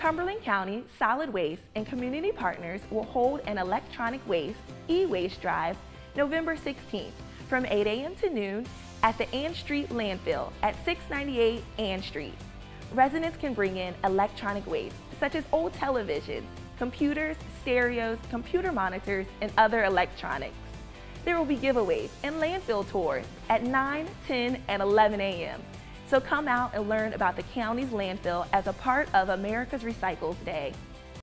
Cumberland County Solid Waste and Community Partners will hold an electronic waste, e-waste drive November 16th from 8 a.m. to noon at the Ann Street Landfill at 698 Ann Street. Residents can bring in electronic waste such as old televisions, computers, stereos, computer monitors, and other electronics. There will be giveaways and landfill tours at 9, 10, and 11 a.m. So come out and learn about the county's landfill as a part of America's Recycles Day.